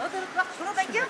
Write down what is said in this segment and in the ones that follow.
Hadi bak şuna gel.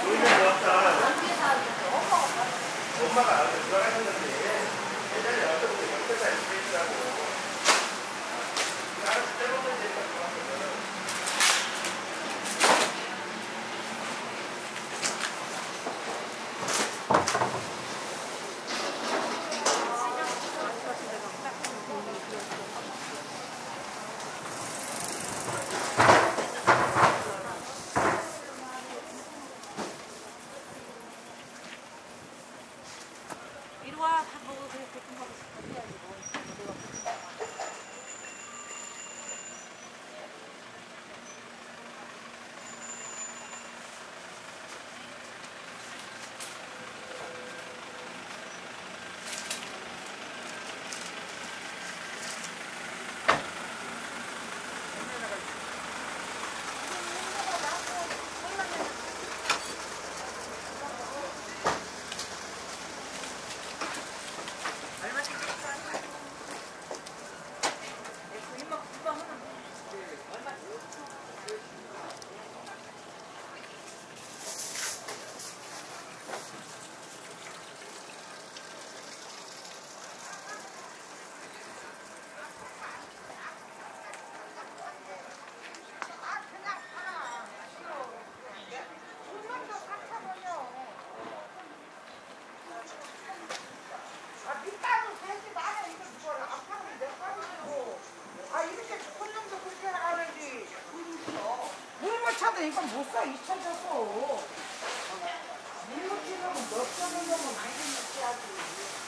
디로 막 돌아다녀? 엄마가 알아서 들어가셨는데 예전에 어떤 분이 경찰서 있으시라고 알아서 떼먹으면 되니까 좋았거든. 이리 와, 밥 먹어. 그래, 대충 먹어. 해야지, 뭐. 어디가 아, 밑단은 되지 마요. 이거 뭐라. 앞으로 몇 가지고. 아, 이렇게 콘돔도 그렇게 나가는지. 이건 못 써. 잊혀져서. 물못 치려면 몇 점을 넣으면 많이 넣지 하지.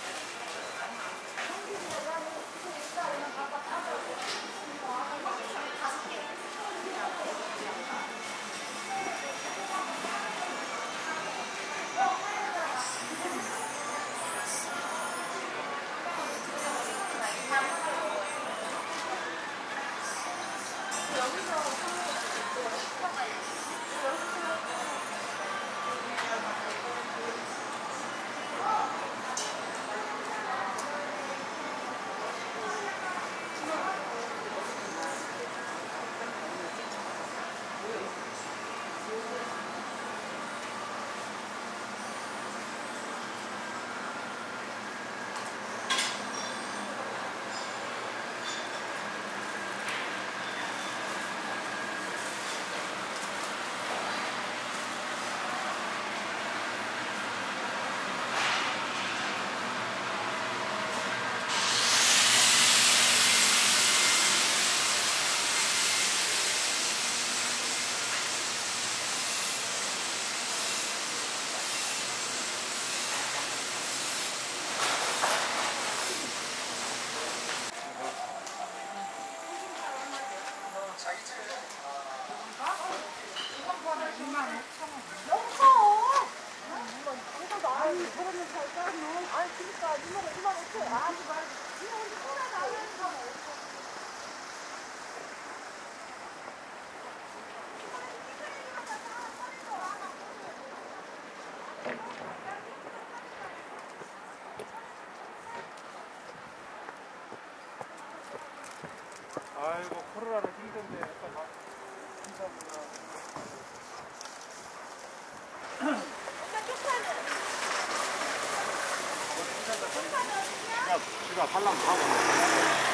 아이고 코로나로 힘든데 약간 막 힘들구나. 엄마 쪽파는? 쪽파는 어디냐? 지가 팔랑 가고.